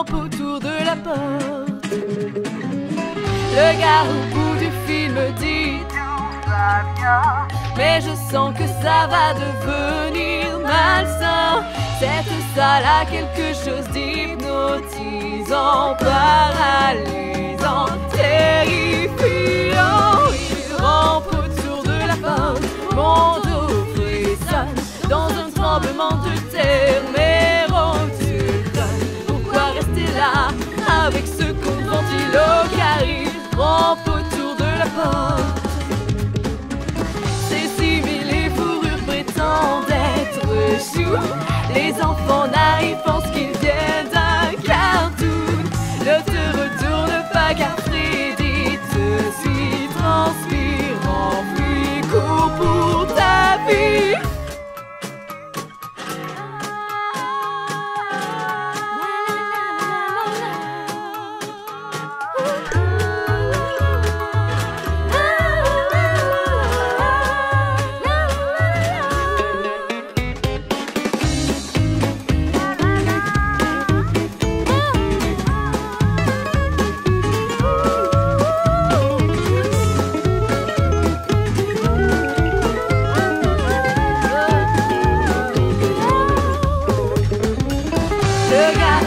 autour de la porte. Le gars au bout du film dit Tout va bien. Mais je sens que ça va devenir malsain. Cette salle a quelque chose d'hypnotisant, paralysant. Les enfants. Yeah.